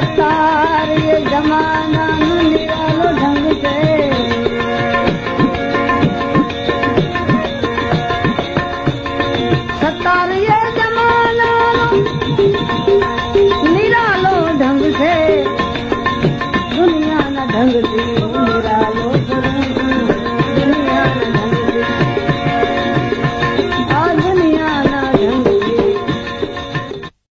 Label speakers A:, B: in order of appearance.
A: सतारे ज़माना सतार ज़माना निरालो न ढंगो